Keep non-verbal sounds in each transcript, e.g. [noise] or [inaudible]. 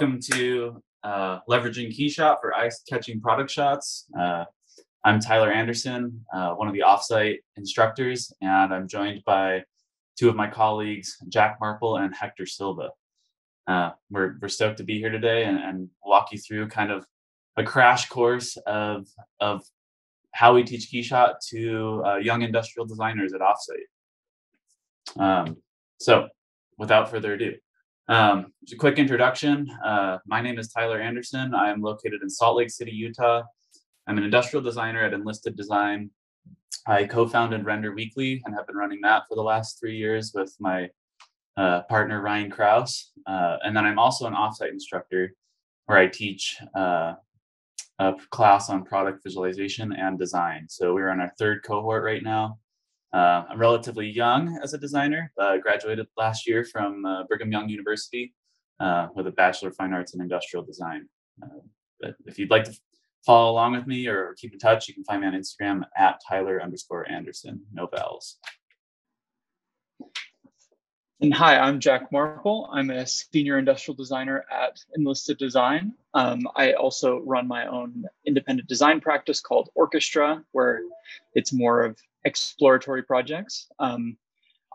Welcome to uh, Leveraging Keyshot for Eye-catching Product Shots. Uh, I'm Tyler Anderson, uh, one of the offsite instructors, and I'm joined by two of my colleagues, Jack Marple and Hector Silva. Uh, we're, we're stoked to be here today and, and walk you through kind of a crash course of, of how we teach Keyshot to uh, young industrial designers at offsite. Um, so without further ado, um, just a quick introduction. Uh, my name is Tyler Anderson. I am located in Salt Lake City, Utah. I'm an industrial designer at Enlisted Design. I co-founded Render Weekly and have been running that for the last three years with my uh, partner Ryan Kraus. Uh, and then I'm also an offsite instructor where I teach uh, a class on product visualization and design. So we're on our third cohort right now. Uh, I'm relatively young as a designer. Uh, graduated last year from uh, Brigham Young University uh, with a Bachelor of Fine Arts in Industrial Design. Uh, if you'd like to follow along with me or keep in touch, you can find me on Instagram at Tyler underscore Anderson, no vowels. And hi, I'm Jack Marple. I'm a senior industrial designer at Enlisted Design. Um, I also run my own independent design practice called Orchestra, where it's more of exploratory projects. Um,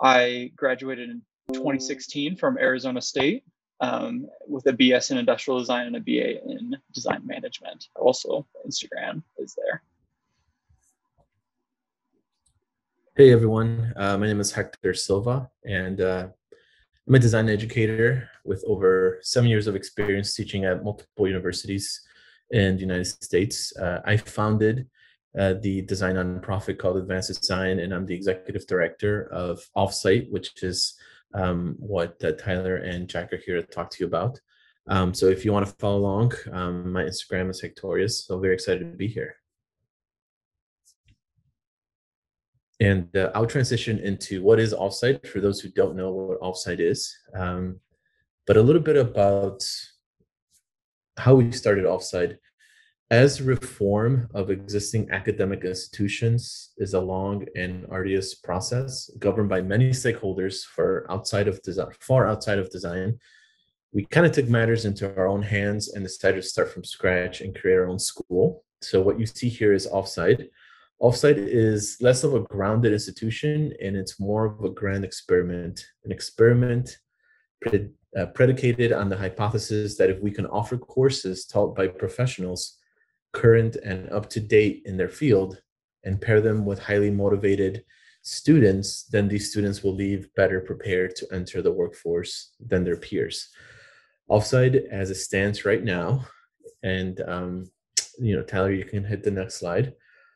I graduated in 2016 from Arizona State um, with a BS in industrial design and a BA in design management. Also, Instagram is there. Hey everyone, uh, my name is Hector Silva, and uh, I'm a design educator with over seven years of experience teaching at multiple universities in the United States. Uh, I founded uh, the design nonprofit called Advanced Design, and I'm the executive director of Offsite, which is um, what uh, Tyler and Jack are here to talk to you about. Um, so if you want to follow along, um, my Instagram is Hectorius. So very excited to be here. And uh, I'll transition into what is offsite for those who don't know what offsite is, um, but a little bit about how we started offsite. As reform of existing academic institutions is a long and arduous process governed by many stakeholders for outside of design, far outside of design, we kind of took matters into our own hands and decided to start from scratch and create our own school. So what you see here is offsite Offsite is less of a grounded institution and it's more of a grand experiment, an experiment pred- uh, predicated on the hypothesis that if we can offer courses taught by professionals current and up to date in their field and pair them with highly motivated students, then these students will leave better prepared to enter the workforce than their peers. Offsite, as it stands right now, and um, you know, Tyler, you can hit the next slide.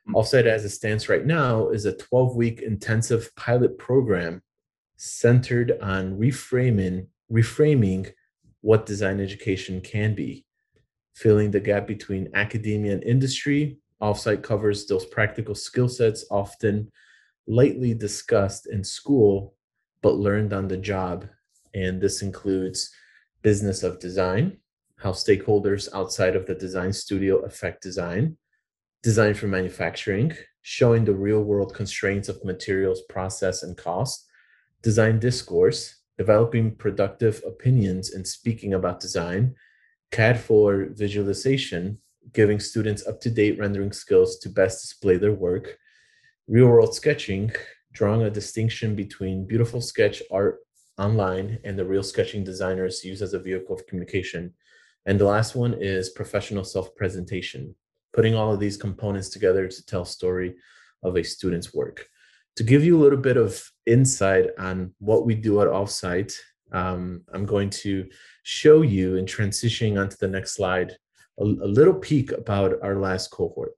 Offsite as it stands right now is a 12 week intensive pilot program centered on reframing reframing what design education can be filling the gap between academia and industry. Offsite covers those practical skill sets often lightly discussed in school but learned on the job. And this includes business of design how stakeholders outside of the design studio affect design design for manufacturing, showing the real world constraints of materials, process, and cost, design discourse, developing productive opinions and speaking about design, CAD for visualization, giving students up to date rendering skills to best display their work, real world sketching, drawing a distinction between beautiful sketch art online and the real sketching designers use as a vehicle of communication. And the last one is professional self presentation, putting all of these components together to tell story of a student's work. To give you a little bit of insight on what we do at Offsite, um, I'm going to show you in transitioning onto the next slide a, a little peek about our last cohort.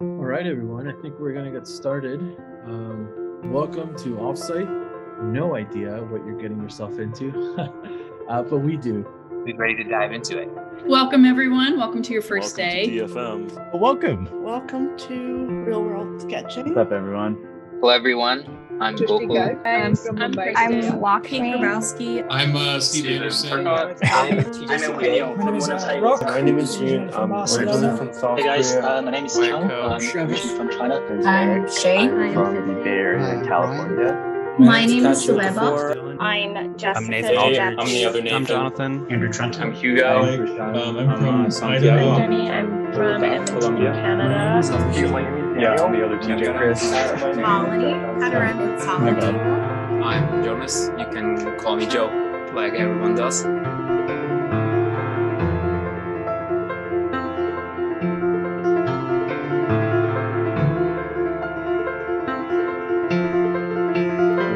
All right, everyone, I think we're going to get started. Um, welcome to Offsite. No idea what you're getting yourself into, [laughs] uh, but we do. We're ready to dive into it. Welcome, everyone. Welcome to your first Welcome day. To DFM. welcome. Welcome to Real World Sketching. What's up, everyone? Hello, everyone. I'm Gokul. I'm, I'm, I'm Lakshmi. Grabowski. I'm uh, Steve Anderson. I'm TJ My name is Rock. My name is June. I'm originally from South Hey guys, uh, my name is Chung. I'm originally from China. I'm Shay. I'm from Bay Area, California. My name is Sueba. I'm Jessica. I'm Nathan Aldridge. I'm the other Nathan. I'm Jonathan. Andrew Trent. I'm Hugo. Um, I'm from Santiago. Jenny. I'm from Edmonton, Canada. Yeah, I'm the other teacher, Chris. Um, Molly. My bad. I'm Jonas. You can call me Joe, like everyone does.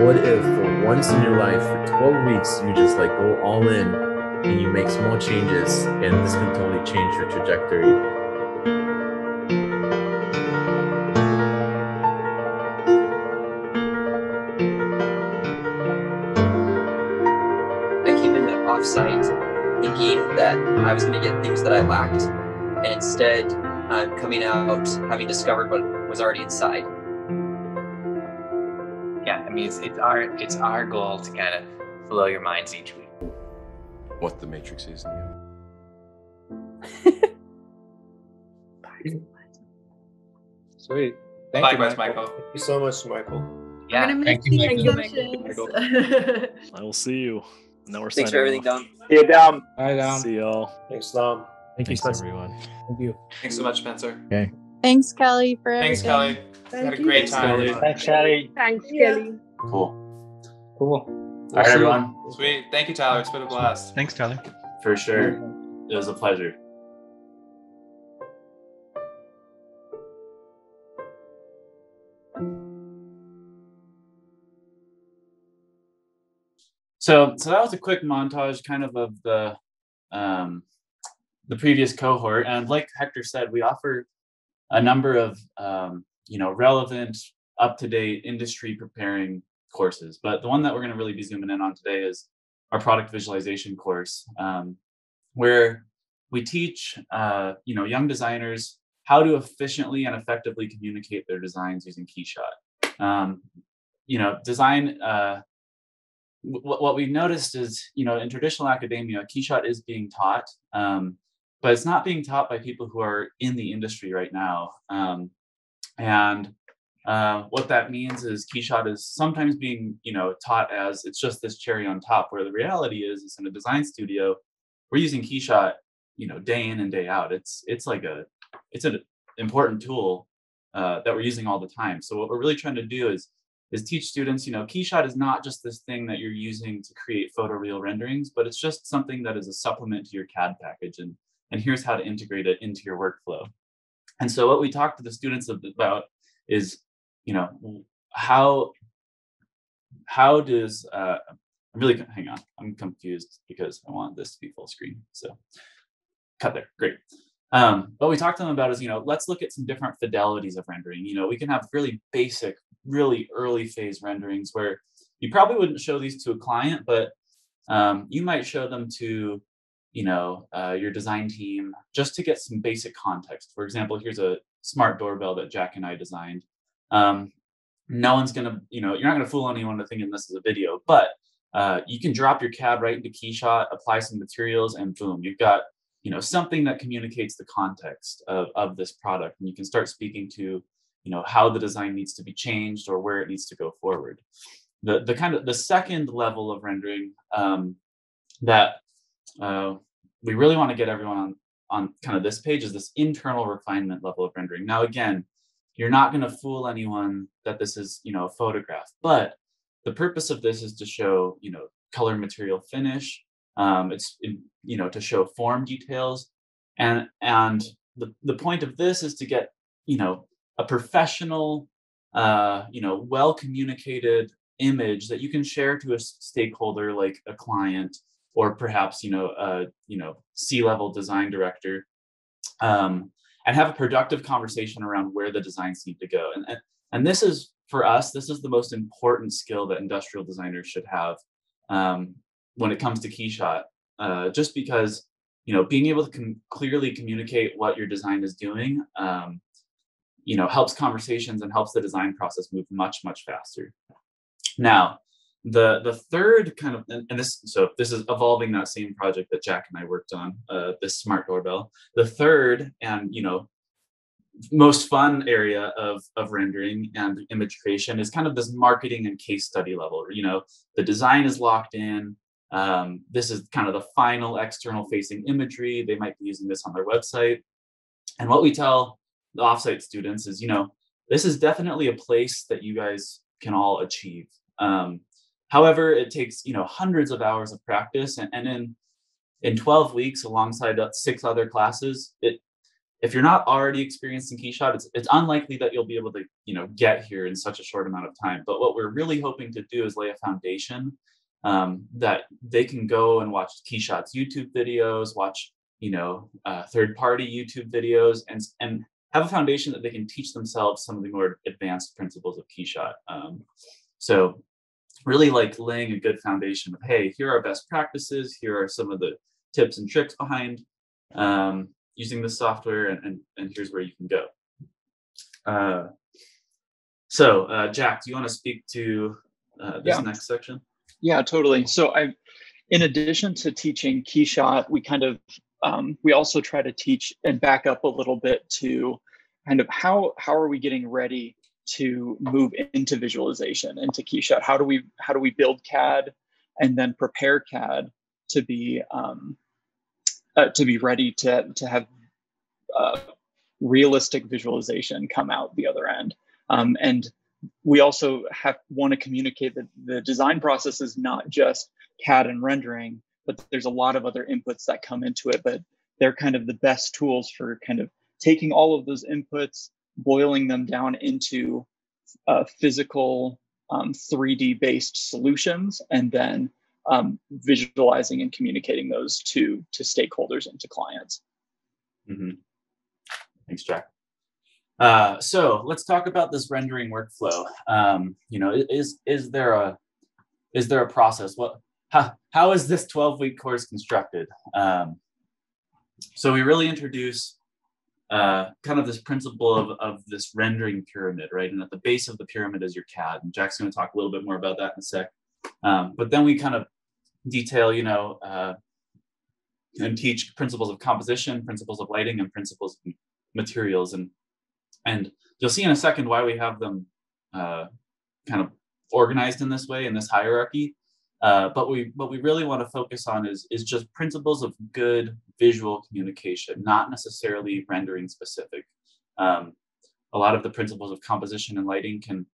What if for once in your life, for 12 weeks, you just like go all in and you make small changes and this can totally change your trajectory? Get things that I lacked, and instead, I'm coming out having discovered what was already inside. Yeah, I mean, it's, it's our it's our goal to kind of blow your minds each week. What the Matrix is. [laughs] Sweet. Thank Likewise, you, Michael. Michael. Thank you so much, Michael. Yeah. Thank you, [laughs] I will see you. Now we're Thanks for everything, off. Dom. See you down. Bye, Dom. See y'all. Thanks, Dom. Thank you, Spencer. everyone. Thank you. Thanks so much, Spencer. Okay. Thanks, Kelly, for Thanks, everything. Kelly. Had a great time. Thanks, Kelly. Thanks, Kelly. Cool. Cool. All right, everyone. Sweet. Thank you, Tyler. It's been a blast. Thanks, Tyler. For sure. It was a pleasure. So, so that was a quick montage, kind of of the um, the previous cohort, and like Hector said, we offer a number of um, you know relevant, up to date industry preparing courses. But the one that we're going to really be zooming in on today is our product visualization course, um, where we teach uh, you know young designers how to efficiently and effectively communicate their designs using Keyshot. Um, you know, design. Uh, wh- what we've noticed is, you know, in traditional academia, Keyshot is being taught, um, but it's not being taught by people who are in the industry right now. Um, and uh, what that means is Keyshot is sometimes being, you know, taught as it's just this cherry on top. Where the reality is, is in a design studio, we're using Keyshot, you know, day in and day out. It's it's like a it's an important tool uh, that we're using all the time. So what we're really trying to do is is teach students, you know, Keyshot is not just this thing that you're using to create photoreal renderings, but it's just something that is a supplement to your CAD package. And, and here's how to integrate it into your workflow. And so what we talk to the students about is, you know, how, how does, uh, I'm really, hang on, I'm confused because I want this to be full screen. So cut there, great. Um, what we talked to them about is, you know, let's look at some different fidelities of rendering. You know, we can have really basic, really early phase renderings where you probably wouldn't show these to a client, but um, you might show them to, you know, uh, your design team just to get some basic context. For example, here's a smart doorbell that Jack and I designed. Um, no one's gonna, you know, you're not gonna fool anyone to thinking this is a video, but uh, you can drop your CAD right into Keyshot, apply some materials, and boom, you've got you know something that communicates the context of, of this product. And you can start speaking to you know how the design needs to be changed or where it needs to go forward. The the kind of the second level of rendering um, that uh, we really want to get everyone on on kind of this page is this internal refinement level of rendering. Now again you're not going to fool anyone that this is you know a photograph but the purpose of this is to show you know color material finish um, it's you know to show form details, and and the the point of this is to get you know a professional, uh, you know, well communicated image that you can share to a stakeholder like a client or perhaps you know a you know C level design director, um, and have a productive conversation around where the designs need to go. And, and and this is for us, this is the most important skill that industrial designers should have. Um, when it comes to Keyshot, uh, just because you know being able to com- clearly communicate what your design is doing, um, you know, helps conversations and helps the design process move much much faster. Now, the the third kind of and, and this so this is evolving that same project that Jack and I worked on, uh, this smart doorbell. The third and you know most fun area of of rendering and image creation is kind of this marketing and case study level. You know, the design is locked in. Um, this is kind of the final external facing imagery. They might be using this on their website. And what we tell the offsite students is, you know, this is definitely a place that you guys can all achieve. Um, however, it takes you know hundreds of hours of practice, and, and in in 12 weeks, alongside six other classes, it if you're not already experienced in Keyshot, it's it's unlikely that you'll be able to you know get here in such a short amount of time. But what we're really hoping to do is lay a foundation um, that they can go and watch Keyshot's YouTube videos, watch you know uh, third party YouTube videos, and and have a foundation that they can teach themselves some of the more advanced principles of Keyshot. Um, so really like laying a good foundation of, hey, here are best practices, here are some of the tips and tricks behind um, using this software, and, and, and here's where you can go. Uh, so uh, Jack, do you want to speak to uh, this Yeah. next section? Yeah, totally. So I, in addition to teaching Keyshot, we kind of um, we also try to teach and back up a little bit to kind of how how are we getting ready to move into visualization into Keyshot? How do we how do we build CAD and then prepare CAD to be um, uh, to be ready to to have uh, realistic visualization come out the other end? Um, and we also have want to communicate that the design process is not just CAD and rendering, but there's a lot of other inputs that come into it. But they're kind of the best tools for kind of taking all of those inputs, boiling them down into uh, physical um, 3D based solutions, and then um, visualizing and communicating those to to stakeholders and to clients. hmm Thanks, Jack. Uh, so let's talk about this rendering workflow. Um, you know, is is there a is there a process? What how how is this 12 week course constructed? Um, so we really introduce uh, kind of this principle of, of this rendering pyramid, right? And at the base of the pyramid is your CAD. And Jack's going to talk a little bit more about that in a sec. Um, but then we kind of detail, you know, uh, and teach principles of composition, principles of lighting, and principles of materials. And and you'll see in a second why we have them uh, kind of organized in this way in this hierarchy. Uh, but we what we really want to focus on is is just principles of good visual communication, not necessarily rendering specific. Um, a lot of the principles of composition and lighting can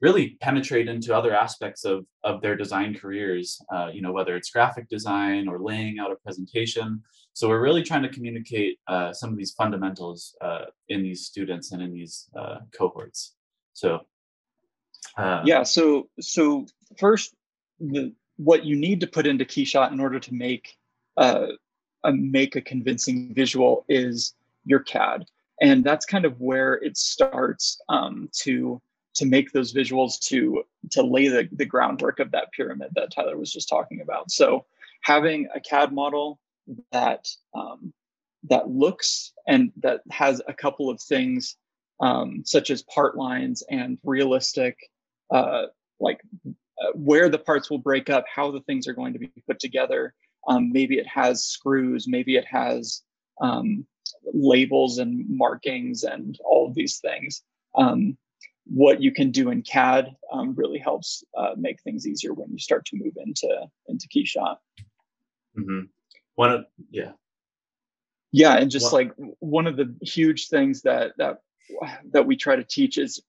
really penetrate into other aspects of of their design careers. Uh, you know, whether it's graphic design or laying out a presentation. So we're really trying to communicate uh, some of these fundamentals uh, in these students and in these uh, cohorts. So uh, yeah so so first the what you need to put into keyshot in order to make uh, a make a convincing visual is your cad and that's kind of where it starts um, to to make those visuals to to lay the, the groundwork of that pyramid that tyler was just talking about so having a cad model that um, that looks and that has a couple of things um, such as part lines and realistic uh, like uh, where the parts will break up, how the things are going to be put together. Um, maybe it has screws, maybe it has um, labels and markings and all of these things. Um, what you can do in CAD um, really helps uh, make things easier when you start to move into into Keyshot. hmm One of yeah. Yeah, and just like one of the huge things that that that we try to teach is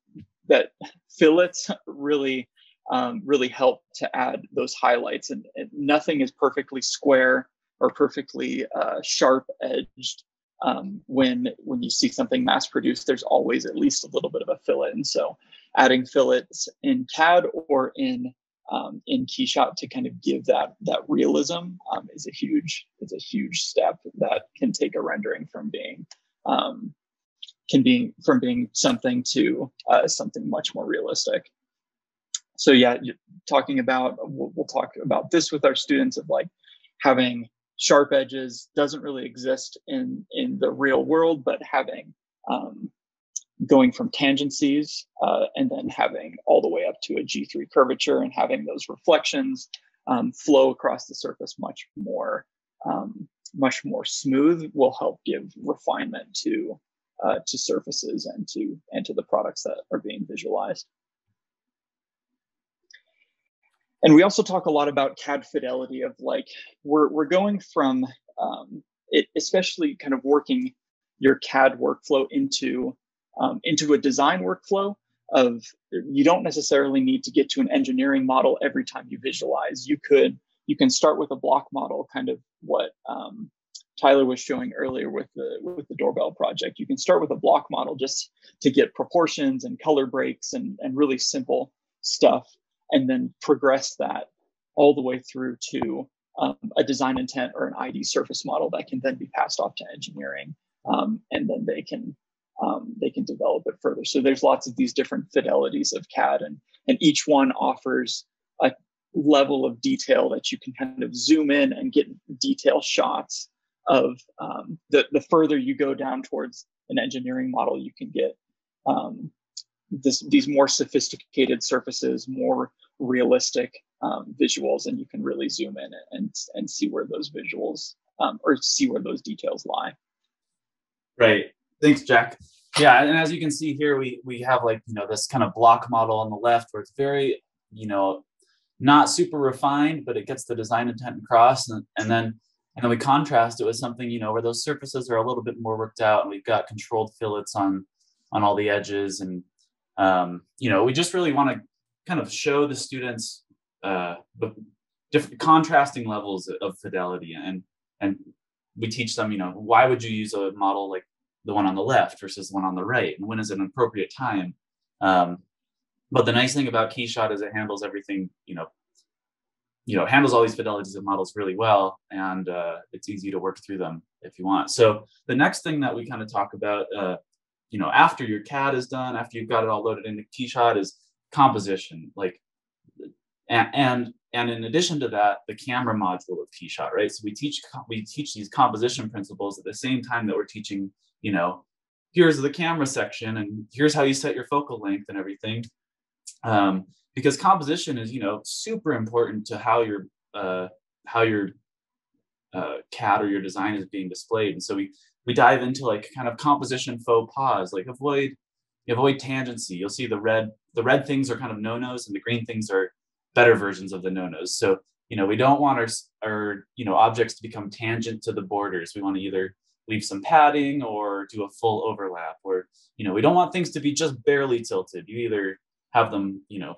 that fillets really um, really help to add those highlights, and, and nothing is perfectly square or perfectly uh, sharp edged. Um, when when you see something mass produced, there's always at least a little bit of a fillet, and so adding fillets in CAD or in um, in Keyshot to kind of give that that realism um, is a huge is a huge step that can take a rendering from being um, can be from being something to uh, something much more realistic. So yeah, talking about we'll, we'll talk about this with our students of like having sharp edges doesn't really exist in in the real world, but having um, going from tangencies uh, and then having all the way up to a G3 curvature and having those reflections um, flow across the surface much more, um, much more smooth will help give refinement to uh, to surfaces and to and to the products that are being visualized. And we also talk a lot about CAD fidelity of like we're we're going from um, it, especially kind of working your CAD workflow into um, into a design workflow of you don't necessarily need to get to an engineering model every time you visualize. You could you can start with a block model, kind of what um, Tyler was showing earlier with the with the doorbell project. You can start with a block model just to get proportions and color breaks and and really simple stuff, and then progress that all the way through to um, a design intent or an ID surface model that can then be passed off to engineering, um, and then they can um, they can develop it further. So there's lots of these different fidelities of CAD, and and each one offers a level of detail that you can kind of zoom in and get detail shots of um, the the further you go down towards an engineering model, you can get um, this these more sophisticated surfaces, more realistic um, visuals, and you can really zoom in and and see where those visuals um, or see where those details lie. Right. Thanks, Jack. Yeah, and as you can see here, we we have like you know this kind of block model on the left where it's very you know not super refined, but it gets the design intent across, and, and then and then we contrast it with something you know where those surfaces are a little bit more worked out, and we've got controlled fillets on on all the edges, and um, you know we just really want to kind of show the students uh, different contrasting levels of fidelity, and and we teach them you know why would you use a model like the one on the left versus the one on the right, and when is an appropriate time. Um, but the nice thing about Keyshot is it handles everything, you know, you know, handles all these fidelities of models really well, and uh, it's easy to work through them if you want. So the next thing that we kind of talk about, uh, you know, after your CAD is done, after you've got it all loaded into Keyshot, is composition. Like, and and and in addition to that, the camera module of Keyshot, right? So we teach we teach these composition principles at the same time that we're teaching, you know, here's the camera section and here's how you set your focal length and everything um, because composition is you know super important to how your uh, how your uh, CAD or your design is being displayed. And so we we dive into like kind of composition faux pas, like avoid avoid tangency. You'll see the red the red things are kind of no nos, and the green things are better versions of the no nos. So you know we don't want our our you know objects to become tangent to the borders. We want to either leave some padding or do a full overlap. Or you know we don't want things to be just barely tilted. You either have them you know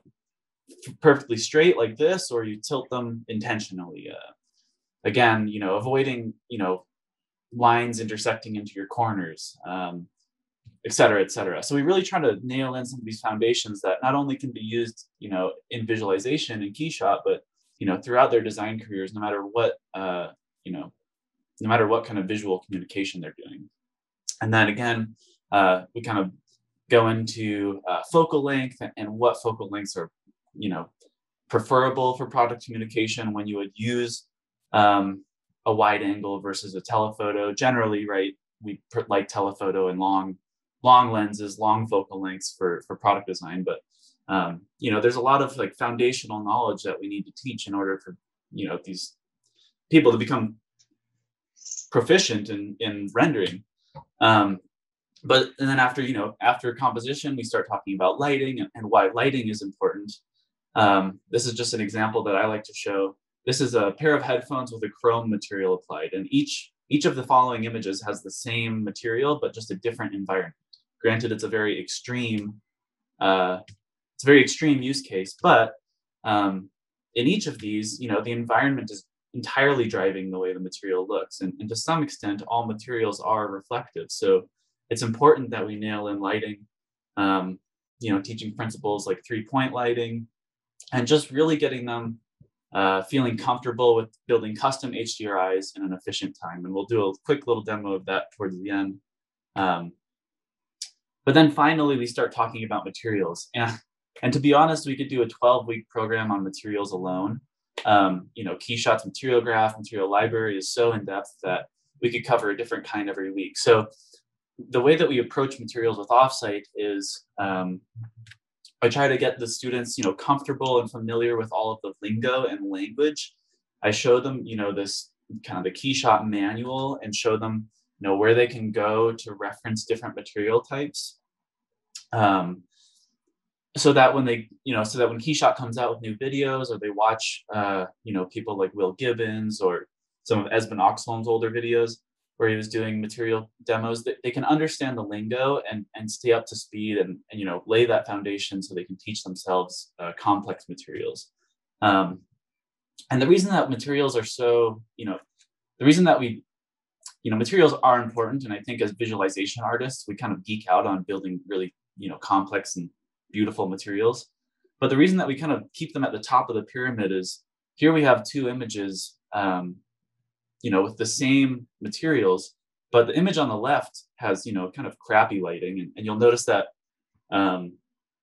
perfectly straight like this or you tilt them intentionally uh, again you know avoiding you know lines intersecting into your corners um, et cetera et cetera so we really try to nail in some of these foundations that not only can be used you know in visualization and keyshot but you know throughout their design careers no matter what uh, you know no matter what kind of visual communication they're doing and then again uh, we kind of go into uh, focal length and what focal lengths are, you know, preferable for product communication when you would use um, a wide angle versus a telephoto. Generally, right, we like telephoto and long, long lenses, long focal lengths for for product design. But um, you know, there's a lot of like foundational knowledge that we need to teach in order for you know these people to become proficient in in rendering. Um, but and then after you know after composition we start talking about lighting and, and why lighting is important um, this is just an example that i like to show this is a pair of headphones with a chrome material applied and each each of the following images has the same material but just a different environment granted it's a very extreme uh, it's a very extreme use case but um, in each of these you know the environment is entirely driving the way the material looks and, and to some extent all materials are reflective so it's important that we nail in lighting, um, you know, teaching principles like three point lighting, and just really getting them uh, feeling comfortable with building custom HDRIs in an efficient time. And we'll do a quick little demo of that towards the end. Um, but then finally, we start talking about materials. And, and to be honest, we could do a 12 week program on materials alone. Um, you know, Keyshot's material graph, material library is so in depth that we could cover a different kind every week. So the way that we approach materials with offsite is um, I try to get the students, you know, comfortable and familiar with all of the lingo and language. I show them, you know, this kind of the Keyshot manual and show them know where they can go to reference different material types. Um, so that when they you know so that when keyshot comes out with new videos or they watch uh, you know people like will gibbons or some of esben oxholm's older videos where he was doing material demos that they can understand the lingo and and stay up to speed and, and you know lay that foundation so they can teach themselves uh, complex materials. Um, and the reason that materials are so you know the reason that we you know materials are important and i think as visualization artists we kind of geek out on building really you know complex and beautiful materials. But the reason that we kind of keep them at the top of the pyramid is here we have two images um, you know with the same materials but the image on the left has you know kind of crappy lighting and, and you'll notice that um,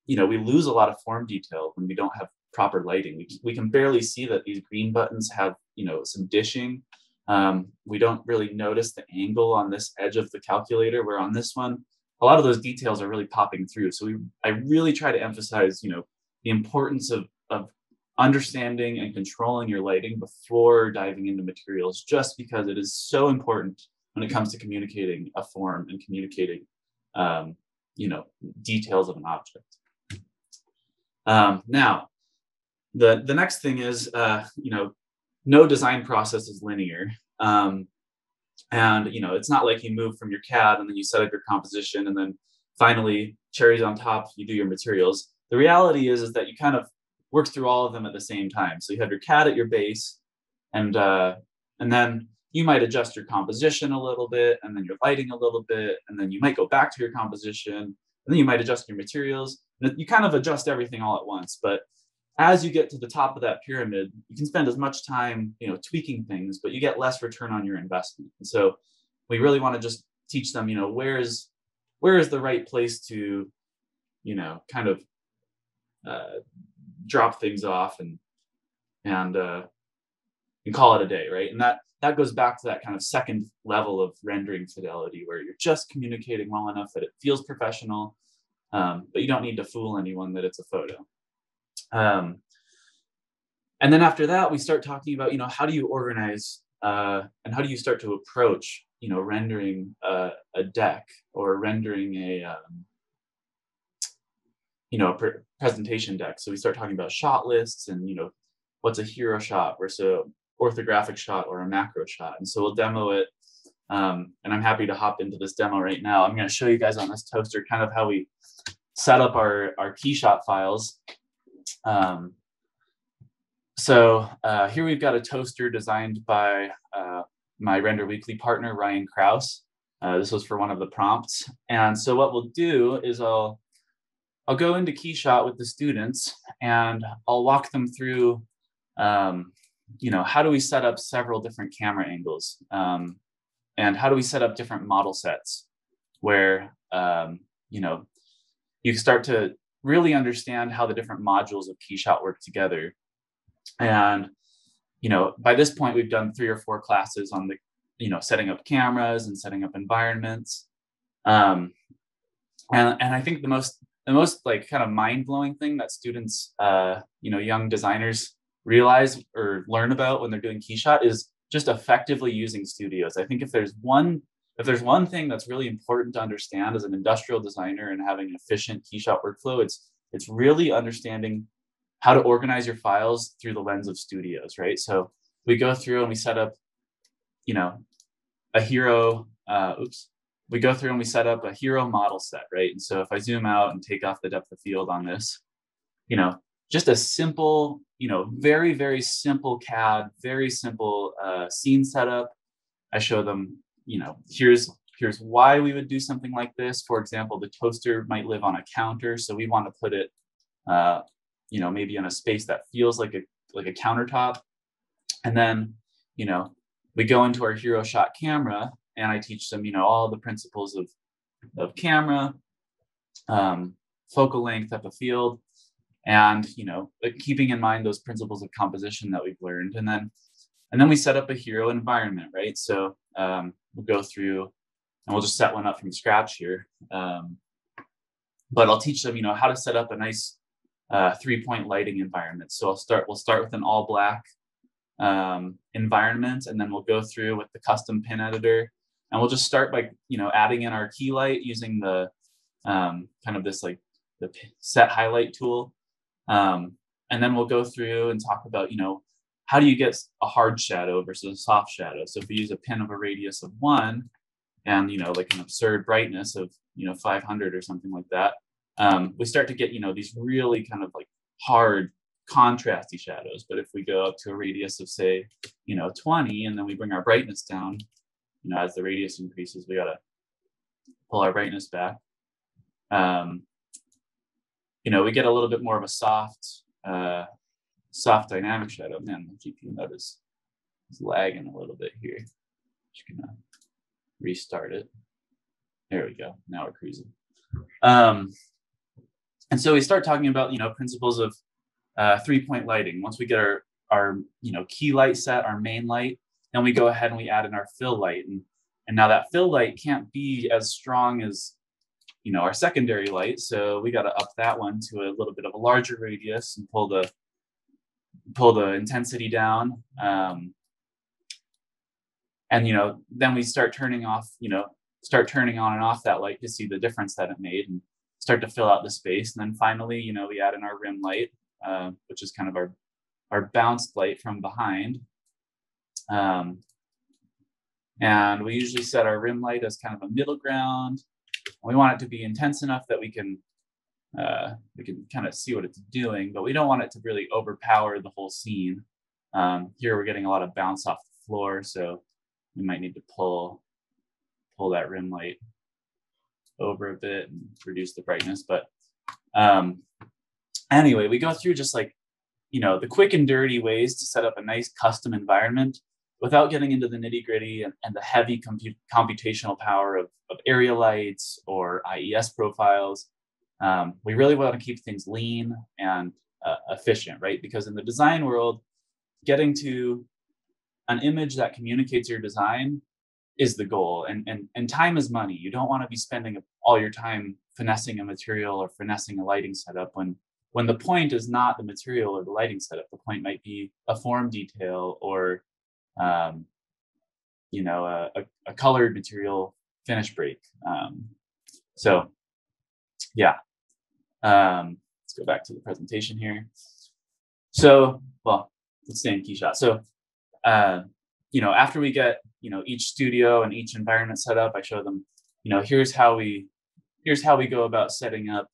you know we lose a lot of form detail when we don't have proper lighting. We, we can barely see that these green buttons have you know some dishing um, we don't really notice the angle on this edge of the calculator. Where on this one. A lot of those details are really popping through. So we i really try to emphasize you know the importance of of understanding and controlling your lighting before diving into materials just because it is so important when it comes to communicating a form and communicating um, you know details of an object. Um, now the the next thing is uh, you know no design process is linear. Um, and you know it's not like you move from your cad and then you set up your composition and then finally cherries on top you do your materials. The reality is is that you kind of work through all of them at the same time. So you have your cad at your base and uh, and then you might adjust your composition a little bit and then your lighting a little bit and then you might go back to your composition and then you might adjust your materials. And you kind of adjust everything all at once but as you get to the top of that pyramid you can spend as much time you know tweaking things but you get less return on your investment. And so we really want to just teach them you know where is where is the right place to you know kind of uh, drop things off and and uh, and call it a day right? And that that goes back to that kind of second level of rendering fidelity where you're just communicating well enough that it feels professional um, but you don't need to fool anyone that it's a photo um, and then after that we start talking about you know how do you organize uh, and how do you start to approach you know rendering a, a deck or rendering a um, you know pre- presentation deck? So we start talking about shot lists and you know what's a hero shot versus a orthographic shot or a macro shot. And so we'll demo it um, and i'm happy to hop into this demo right now. I'm going to show you guys on this toaster kind of how we set up our our KeyShot files um, so uh, here we've got a toaster designed by uh, my Render Weekly partner, Ryan Kraus. Uh, this was for one of the prompts. And so what we'll do is I'll, I'll go into KeyShot with the students and I'll walk them through, um, you know, how do we set up several different camera angles? Um, and how do we set up different model sets where, um, you know, you start to really understand how the different modules of KeyShot work together. And you know, by this point, we've done three or four classes on the, you know, setting up cameras and setting up environments. Um, and and I think the most the most like kind of mind blowing thing that students, uh, you know, young designers realize or learn about when they're doing KeyShot is just effectively using studios. I think if there's one if there's one thing that's really important to understand as an industrial designer and having an efficient key KeyShot workflow, it's it's really understanding how to organize your files through the lens of studios, right? So we go through and we set up, you know, a hero, uh, oops, we go through and we set up a hero model set, right? And so if I zoom out and take off the depth of field on this, you know, just a simple, you know, very, very simple CAD, very simple uh, scene setup. I show them, you know, here's here's why we would do something like this. For example, the toaster might live on a counter, so we want to put it uh, you know maybe in a space that feels like a like a countertop. And then you know we go into our hero shot camera and i teach them you know all the principles of of camera um, focal length at the field and you know keeping in mind those principles of composition that we've learned. And then and then we set up a hero environment right? So um, we'll go through and we'll just set one up from scratch here. Um, but i'll teach them you know how to set up a nice uh, three point lighting environment. So I'll start, we'll start with an all black um, environment and then we'll go through with the custom pin editor. And we'll just start by you know adding in our key light using the um, kind of this like the set highlight tool. Um, and then we'll go through and talk about you know how do you get a hard shadow versus a soft shadow? So if we use a pin of a radius of one and you know like an absurd brightness of you know 500 or something like that um, we start to get you know these really kind of like hard contrasty shadows. But if we go up to a radius of say you know 20 and then we bring our brightness down you know as the radius increases we got to pull our brightness back. Um, you know we get a little bit more of a soft uh, soft dynamic shadow. Man the gpu is, is lagging a little bit here. Just gonna restart it. There we go. Now we're cruising. Um, and so we start talking about you know principles of uh, three point lighting. Once we get our our you know key light set, our main light, then we go ahead and we add in our fill light. And and now that fill light can't be as strong as you know our secondary light, so we got to up that one to a little bit of a larger radius and pull the pull the intensity down. Um, and you know then we start turning off you know start turning on and off that light to see the difference that it made and start to fill out the space and then finally you know we add in our rim light uh, which is kind of our, our bounced light from behind. Um, and we usually set our rim light as kind of a middle ground. We want it to be intense enough that we can uh, we can kind of see what it's doing, but we don't want it to really overpower the whole scene. Um, here we're getting a lot of bounce off the floor, so we might need to pull pull that rim light over a bit and reduce the brightness. But um, anyway, we go through just like, you know, the quick and dirty ways to set up a nice custom environment without getting into the nitty gritty and, and, the heavy compute, computational power of, of area lights or IES profiles. Um, we really want to keep things lean and uh, efficient, right? Because in the design world, getting to an image that communicates your design is the goal. And, and, and time is money. You don't want to be spending all your time finessing a material or finessing a lighting setup when when the point is not the material or the lighting setup. The point might be a form detail or, um, you know, a, a, a, colored material finish break. Um, so, yeah. Um, let's go back to the presentation here. So, well, let's stay in Keyshot. So, uh, you know, after we get, you know, each studio and each environment set up, I show them, you know, here's how we, here's how we go about setting up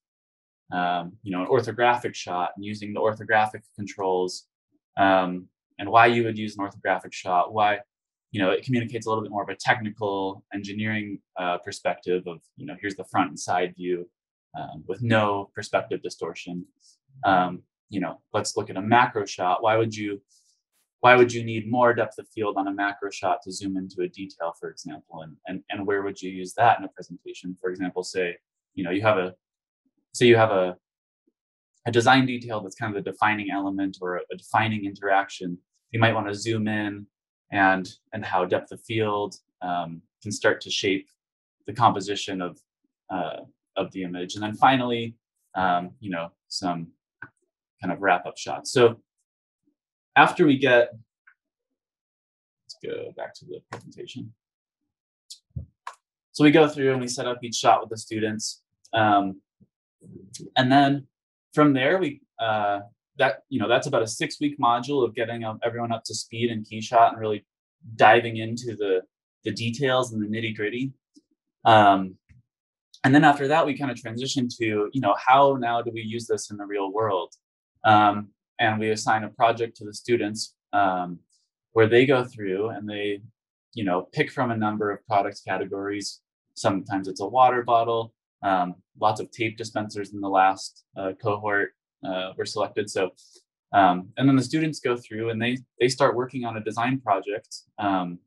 um, you know, an orthographic shot and using the orthographic controls um, and why you would use an orthographic shot, why, you know, it communicates a little bit more of a technical engineering uh, perspective of, you know, here's the front and side view um, with no perspective distortion. Um, you know, let's look at a macro shot. Why would you, why would you need more depth of field on a macro shot to zoom into a detail, for example, and, and, and where would you use that in a presentation? For example, say, you know, you have a say you have a, a design detail that's kind of the defining element or a, a defining interaction. You might want to zoom in and and how depth of field um, can start to shape the composition of uh, of the image. And then finally, um, you know, some kind of wrap up shots. So after we get, let's go back to the presentation. So we go through and we set up each shot with the students. Um, and then from there, we uh, that you know that's about a six week module of getting everyone up to speed and KeyShot and really diving into the the details and the nitty gritty. Um, and then after that, we kind of transition to you know how now do we use this in the real world? Um, and we assign a project to the students um, where they go through and they you know pick from a number of product categories. Sometimes it's a water bottle, um, lots of tape dispensers in the last uh, cohort uh, were selected. So, um, and then the students go through and they they start working on a design project um,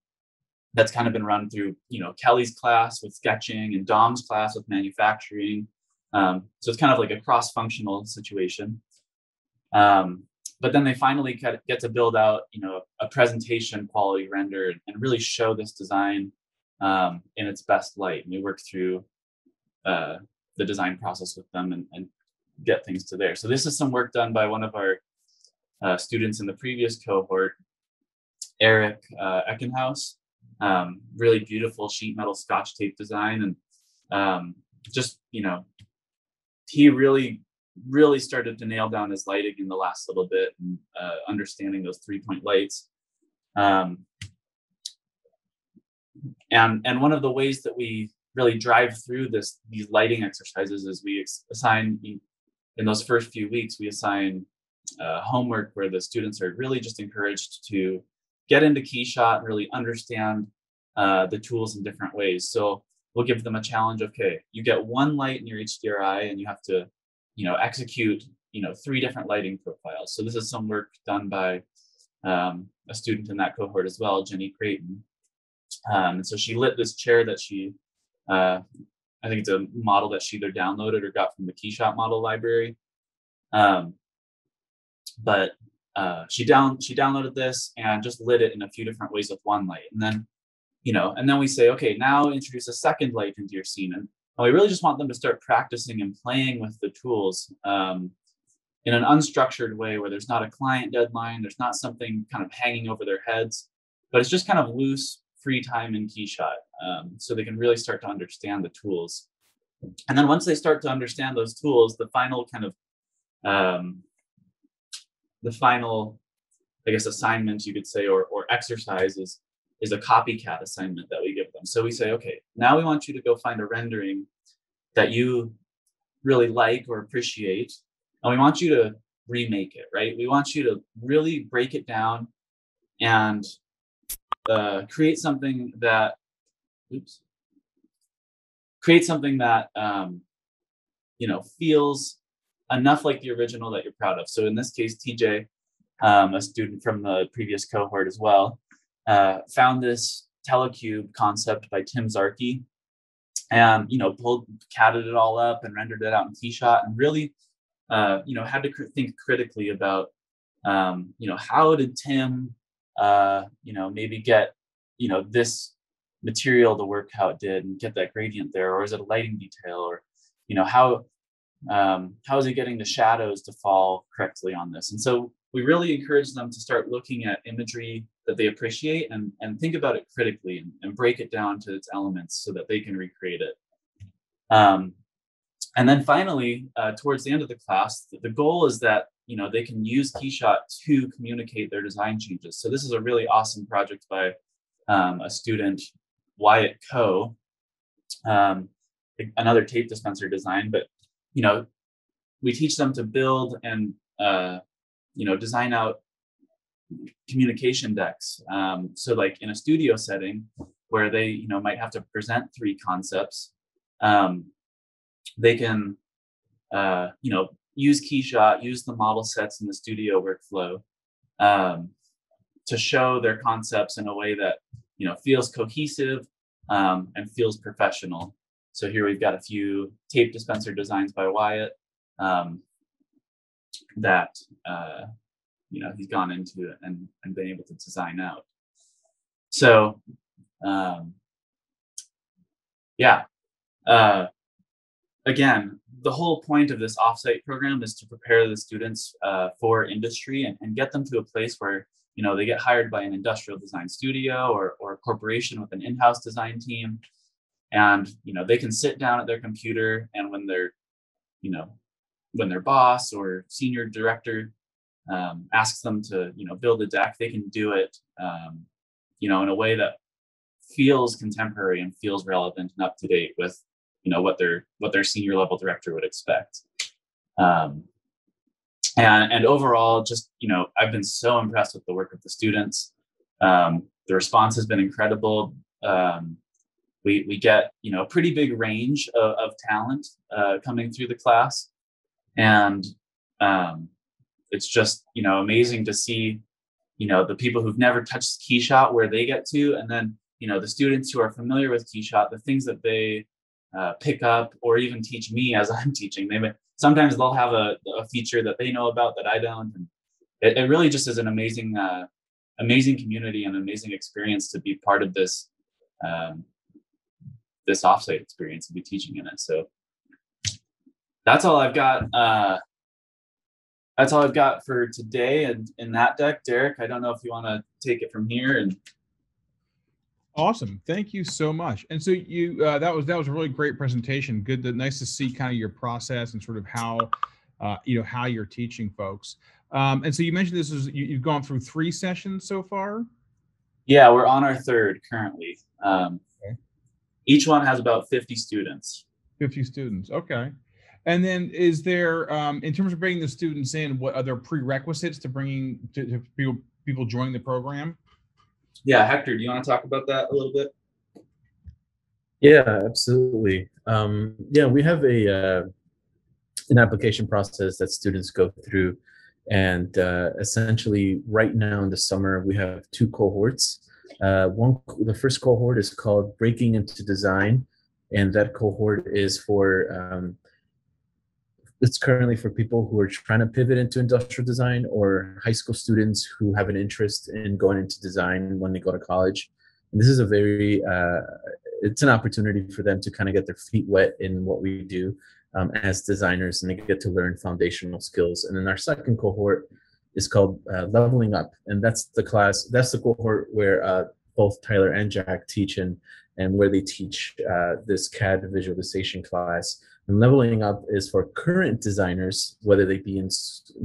that's kind of been run through, you know, Kelly's class with sketching and Dom's class with manufacturing. Um, so it's kind of like a cross-functional situation. Um, but then they finally get to build out, you know, a presentation quality render and really show this design um, in its best light. And we work through uh, the design process with them and, and, get things to there. So this is some work done by one of our uh, students in the previous cohort, Eric uh, Eckenhaus. Um, really beautiful sheet metal scotch tape design. And um, just you know he really really started to nail down his lighting in the last little bit and uh, understanding those three point lights. Um, and and one of the ways that we really drive through this these lighting exercises is we assign in those first few weeks we assign uh, homework where the students are really just encouraged to get into KeyShot and really understand uh, the tools in different ways. So we'll give them a challenge okay you get one light in your hdri and you have to you know execute you know three different lighting profiles. So this is some work done by um, a student in that cohort as well jenny creighton. Um, and so she lit this chair that she uh, i think it's a model that she either downloaded or got from the KeyShot model library. Um, but uh, she down she downloaded this and just lit it in a few different ways with one light and then you know and then we say okay now introduce a second light into your scene and and we really just want them to start practicing and playing with the tools um, in an unstructured way where there's not a client deadline, there's not something kind of hanging over their heads, but it's just kind of loose, free time in KeyShot. Um, so they can really start to understand the tools. And then once they start to understand those tools, the final kind of um, the final, I guess, assignment you could say, or, or exercise is is a copycat assignment that we give them. So we say, okay, now we want you to go find a rendering that you really like or appreciate, and we want you to remake it, right? We want you to really break it down and uh, create something that, oops, create something that um, you know feels enough like the original that you're proud of. So in this case, TJ, um, a student from the previous cohort as well, uh, found this telecube concept by Tim Zarkey and you know pulled catted it all up and rendered it out in Keyshot and really uh, you know had to cr- think critically about um, you know how did Tim uh, you know maybe get you know this material to work how it did and get that gradient there or is it a lighting detail or you know how um, how is he getting the shadows to fall correctly on this and so we really encourage them to start looking at imagery that they appreciate and, and think about it critically and, and break it down to its elements so that they can recreate it. Um, and then finally, uh, towards the end of the class, the, goal is that you know they can use KeyShot to communicate their design changes. So this is a really awesome project by um, a student, Wyatt Coe, um, another tape dispenser design. But you know, we teach them to build and uh, you know design out communication decks. Um, so like in a studio setting where they, you know, might have to present three concepts, um, they can, uh, you know, use KeyShot, use the model sets in the studio workflow um, to show their concepts in a way that, you know, feels cohesive um, and feels professional. So here we've got a few tape dispenser designs by Wyatt um, that uh, you know he's gone into and, and been able to design out. So um, yeah uh, again the whole point of this offsite program is to prepare the students uh, for industry and, and get them to a place where you know they get hired by an industrial design studio or, or a corporation with an in-house design team and you know they can sit down at their computer and when they're you know when their boss or senior director um, asks them to you know build a deck they can do it um, you know in a way that feels contemporary and feels relevant and up to date with you know what their what their senior level director would expect. Um, and and overall just you know i've been so impressed with the work of the students. Um, the response has been incredible. Um, we we get you know a pretty big range of, of talent uh, coming through the class. And um, it's just you know amazing to see you know the people who've never touched KeyShot where they get to and then you know the students who are familiar with KeyShot the things that they uh, pick up or even teach me [laughs] as i'm teaching. They may, sometimes they'll have a, a feature that they know about that i don't and it, it really just is an amazing uh, amazing community and amazing experience to be part of this um, this offsite experience and be teaching in it so that's all i've got uh, that's all I've got for today and in that deck. Derek, I don't know if you want to take it from here and Awesome. Thank you so much. And so you uh, that was that was a really great presentation. Good to nice to see kind of your process and sort of how uh, you know how you're teaching folks. Um, and so you mentioned this is you, you've gone through three sessions so far. Yeah, we're on our third currently. Um, Each one has about 50 students. 50 students. Okay. And then is there, um, in terms of bringing the students in, what other prerequisites to bringing to, to people people joining the program? Yeah, Hector, do you want to talk about that a little bit? Yeah, absolutely. Um, yeah, we have a uh, an application process that students go through, and uh, essentially, right now in the summer, we have two cohorts. Uh, one, the first cohort is called Breaking into Design, and that cohort is for um, it's currently for people who are trying to pivot into industrial design or high school students who have an interest in going into design when they go to college. And this is a very uh, it's an opportunity for them to kind of get their feet wet in what we do um, as designers, and they get to learn foundational skills. And then our second cohort is called uh, Leveling Up, and that's the class that's the cohort where uh, both Tyler and Jack teach in, and where they teach uh, this CAD visualization class. And leveling up is for current designers, whether they be in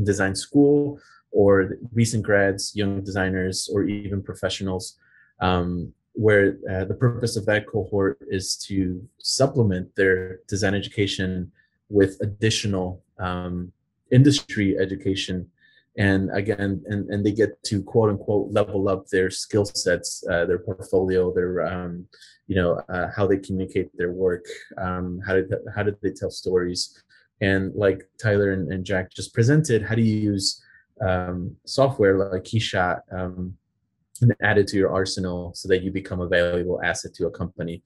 design school or recent grads, young designers, or even professionals, um, where uh, the purpose of that cohort is to supplement their design education with additional um, industry education. And again, and, and they get to quote unquote level up their skill sets, uh, their portfolio, their um, you know uh, how they communicate their work um, how did how did they tell stories? And like tyler and, and jack just presented how do you use um, software like KeyShot um, and add it to your arsenal so that you become a valuable asset to a company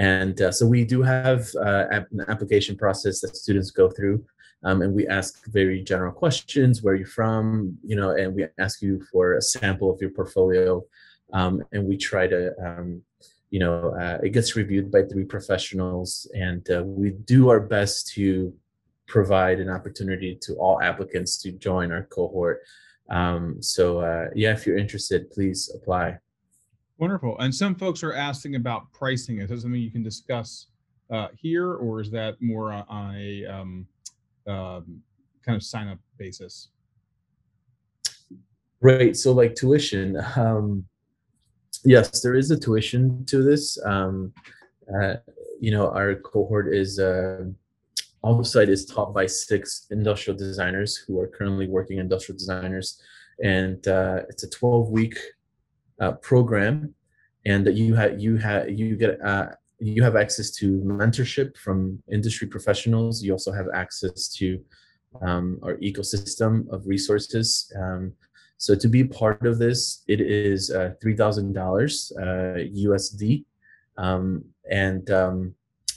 and uh, so we do have uh, an application process that students go through um, and we ask very general questions where are you from you know and we ask you for a sample of your portfolio um, and we try to um, you know, uh, it gets reviewed by three professionals, and uh, we do our best to provide an opportunity to all applicants to join our cohort. Um, so, uh, yeah, if you're interested, please apply. Wonderful. And some folks are asking about pricing. Is that something you can discuss uh, here, or is that more on a um, um, kind of sign up basis? Right. So, like tuition. Um, yes, there is a tuition to this. Um, uh, you know, our cohort is uh, offsite is taught by six industrial designers who are currently working industrial designers, and uh, it's a 12 week uh, program, and that you have you have you get uh, you have access to mentorship from industry professionals. You also have access to um, our ecosystem of resources. Um, so to be part of this, it is uh, three thousand dollars uh, USD, um, and um,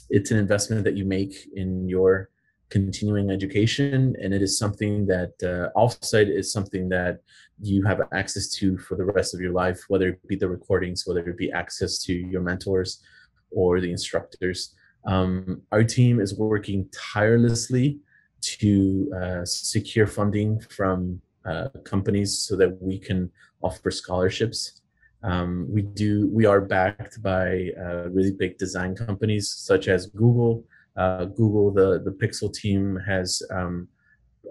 it's an investment that you make in your continuing education, and it is something that uh, offsite is something that you have access to for the rest of your life, whether it be the recordings, whether it be access to your mentors or the instructors. Um, our team is working tirelessly to uh, secure funding from uh, companies so that we can offer scholarships. Um, we do. We are backed by uh, really big design companies such as Google. Uh, Google, the the Pixel team has um,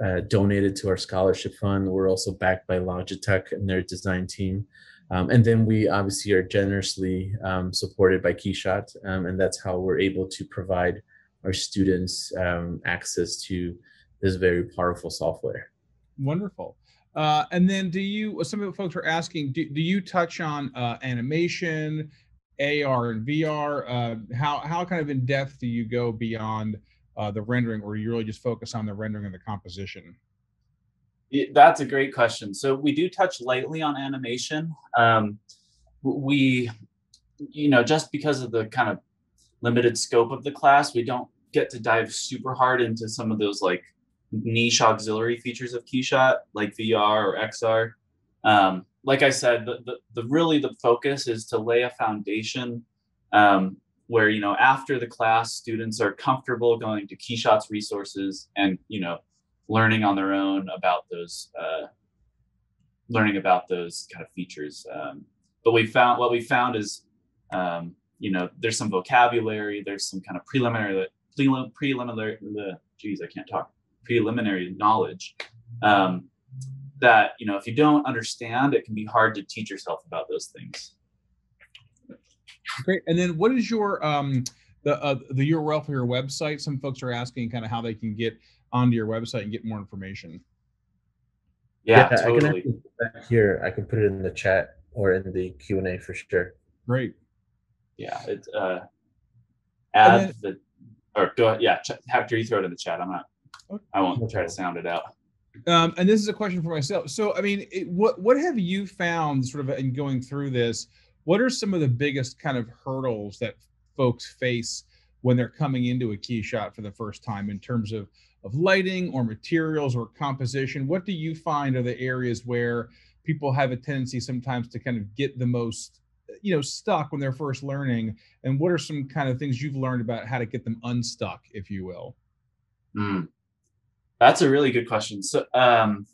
uh, donated to our scholarship fund. We're also backed by Logitech and their design team. Um, and then we obviously are generously um, supported by KeyShot, um, and that's how we're able to provide our students um, access to this very powerful software. Wonderful. Uh, and then do you, some of the folks are asking, do, do you touch on uh, animation, AR and VR? Uh, how, how kind of in depth do you go beyond uh, the rendering or you really just focus on the rendering and the composition? That's a great question. So we do touch lightly on animation. Um, we, you know, just because of the kind of limited scope of the class, we don't get to dive super hard into some of those like niche auxiliary features of KeyShot, like VR or XR. Um, like I said, the, the, the, really the focus is to lay a foundation um, where you know after the class, students are comfortable going to KeyShot's resources and you know learning on their own about those uh, learning about those kind of features. Um, but we found what we found is um, you know, there's some vocabulary, there's some kind of preliminary, prelim, preliminary, geez, I can't talk, preliminary knowledge um, that, you know, if you don't understand, it can be hard to teach yourself about those things. Great. And then what is your um the uh, the URL for your website? Some folks are asking kind of how they can get onto your website and get more information. Yeah, I totally. can put that here. I can put it in the chat or in the Q and A for sure. Great. Yeah, it's uh, add then- the or go ahead. Yeah, ch- after you throw it in the chat, I'm not. I won't try to sound it out. Um, and this is a question for myself. So, I mean, it, what what have you found, sort of, in going through this? What are some of the biggest kind of hurdles that folks face when they're coming into a KeyShot for the first time in terms of of lighting or materials or composition? What do you find are the areas where people have a tendency sometimes to kind of get the most, you know, stuck when they're first learning? And what are some kind of things you've learned about how to get them unstuck, if you will? Mm. That's a really good question. So, um,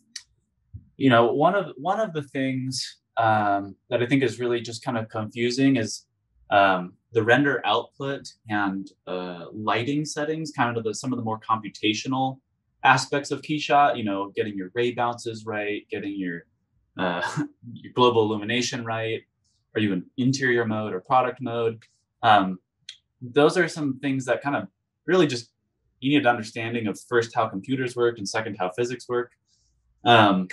you know, one of one of the things um, that I think is really just kind of confusing is um, the render output and uh, lighting settings, kind of the, some of the more computational aspects of KeyShot. You know, getting your ray bounces right, getting your uh, [laughs] your global illumination right. Are you in interior mode or product mode? Um, those are some things that kind of really just you need an understanding of first how computers work and second how physics work. Um,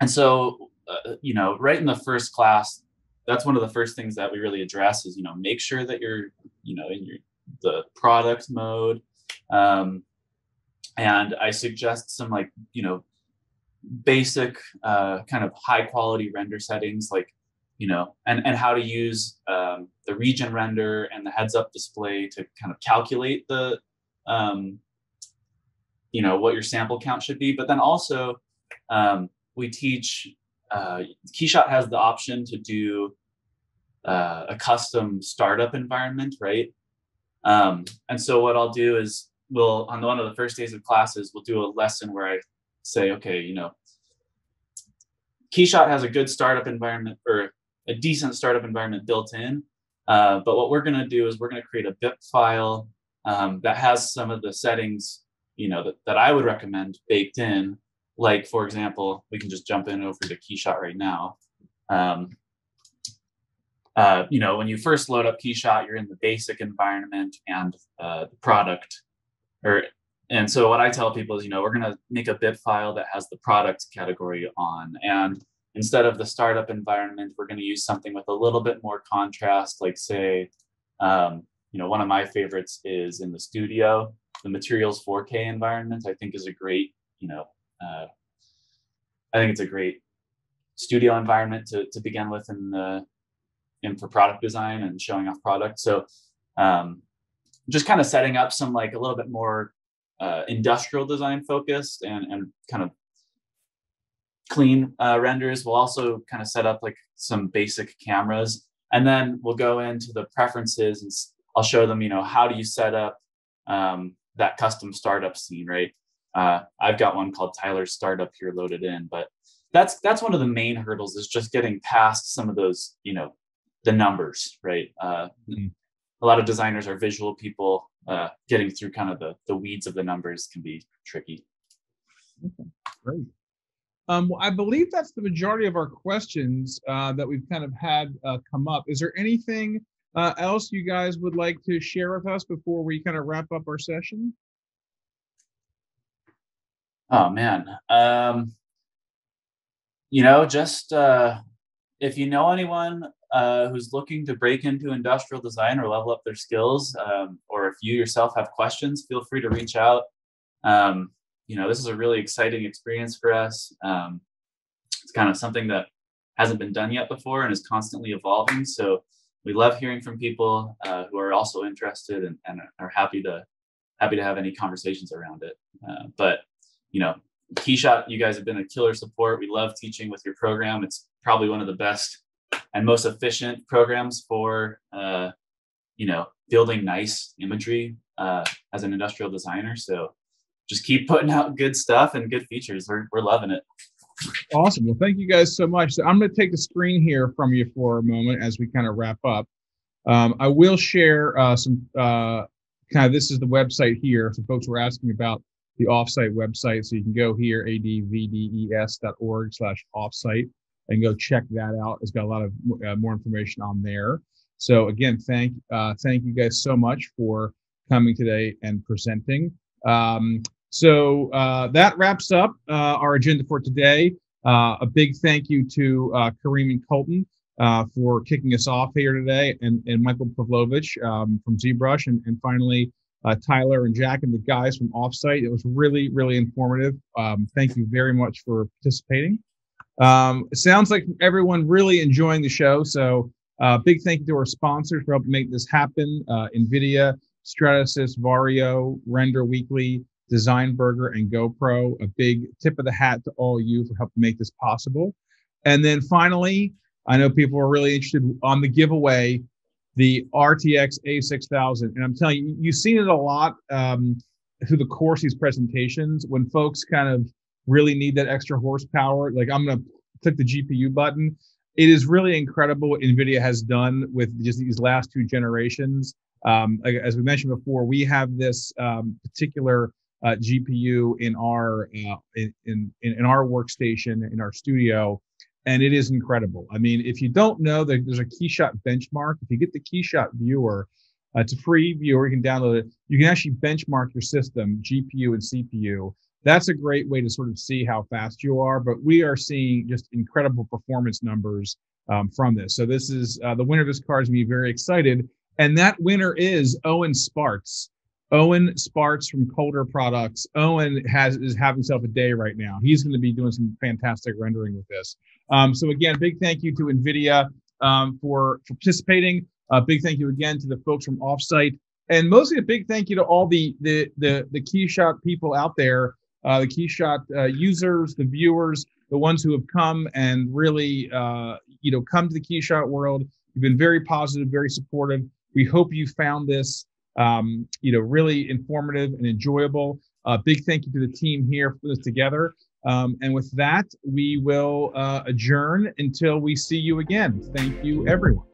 and so, uh, you know, right in the first class, that's one of the first things that we really address is, you know, make sure that you're, you know, in your the product mode. Um, and I suggest some like, you know, basic uh, kind of high quality render settings like, you know, and, and how to use um, the region render and the heads up display to kind of calculate the, um, you know, what your sample count should be. But then also um, we teach, uh, KeyShot has the option to do uh, a custom startup environment, right? Um, and so what I'll do is we'll, on one of the first days of classes, we'll do a lesson where I say, okay, you know, KeyShot has a good startup environment or a decent startup environment built in. Uh, but what we're going to do is we're going to create a BIP file um, that has some of the settings, you know, that, that I would recommend baked in. Like, for example, we can just jump in over to KeyShot right now. Um, uh, you know, when you first load up KeyShot, you're in the basic environment and uh, the product. Or, and so what I tell people is, you know, we're going to make a BIP file that has the product category on. And instead of the startup environment, we're going to use something with a little bit more contrast, like say, um, you know, one of my favorites is in the studio. The Materials 4K environment, I think, is a great, you know, uh, I think it's a great studio environment to, to begin with in the in for product design and showing off products. So um, just kind of setting up some like a little bit more uh, industrial design focused and, and kind of clean uh, renders. We'll also kind of set up like some basic cameras and then we'll go into the preferences and I'll show them, you know, how do you set up um, that custom startup scene, right? Uh, I've got one called Tyler's Startup here loaded in, but that's that's one of the main hurdles is just getting past some of those, you know, the numbers, right? Uh, mm-hmm. A lot of designers are visual people. Uh, getting through kind of the the weeds of the numbers can be tricky. Okay, great. Um, well, I believe that's the majority of our questions uh, that we've kind of had uh, come up. Is there anything uh, else you guys would like to share with us before we kind of wrap up our session? Oh man, um, you know, just uh, if you know anyone uh, who's looking to break into industrial design or level up their skills, um, or if you yourself have questions, feel free to reach out. Um, you know, this is a really exciting experience for us. Um, it's kind of something that hasn't been done yet before and is constantly evolving. So we love hearing from people uh, who are also interested and, and, are happy to happy to have any conversations around it. Uh, but you know, KeyShot, you guys have been a killer support. We love teaching with your program. It's probably one of the best and most efficient programs for uh, you know building nice imagery uh, as an industrial designer. So just keep putting out good stuff and good features. We're we're loving it. Awesome. Well, thank you guys so much. So I'm going to take the screen here from you for a moment as we kind of wrap up. Um, I will share uh, some uh, kind of this is the website here. So folks were asking about the offsite website. So you can go here, advdes.org slash offsite and go check that out. It's got a lot of uh, more information on there. So again, thank uh, thank you guys so much for coming today and presenting. Um, so uh, that wraps up uh, our agenda for today. Uh, a big thank you to uh, Kareem and Colton uh, for kicking us off here today, and, and Michael Pavlovich um, from ZBrush, and, and finally uh, Tyler and Jack and the guys from Offsite. It was really, really informative. Um, thank you very much for participating. Um, it sounds like everyone really enjoying the show. So big thank you to our sponsors for helping make this happen. NVIDIA, Stratasys, Varjo, Render Weekly, Design Burger, and GoPro. A big tip of the hat to all you for helping make this possible. And then finally, I know people are really interested on the giveaway, the RTX A6000. And I'm telling you, you've seen it a lot um, through the course these presentations when folks kind of really need that extra horsepower. Like I'm going to click the GPU button. It is really incredible what NVIDIA has done with just these last two generations. Um, as we mentioned before, we have this um, particular uh, GPU in our uh, in, in in our workstation in our studio, and it is incredible. I mean, if you don't know, that there's a KeyShot benchmark. If you get the KeyShot viewer, uh, it's a free viewer. You can download it. You can actually benchmark your system, GPU and CPU. That's a great way to sort of see how fast you are. But we are seeing just incredible performance numbers um, from this. So this is uh, the winner of this card is me very excited, and that winner is Owen Sparts. Owen Sparts from Colder Products. Owen has is having himself a day right now. He's going to be doing some fantastic rendering with this. Um, so again, big thank you to NVIDIA um, for, for participating. A uh, big thank you again to the folks from Offsite, and mostly a big thank you to all the the the, the KeyShot people out there, uh, the KeyShot uh, users, the viewers, the ones who have come and really uh, you know come to the KeyShot world. You've been very positive, very supportive. We hope you found this um, you know really informative and enjoyable. Uh, big thank you to the team here for this together. Um, and with that, we will uh, adjourn until we see you again. Thank you, everyone.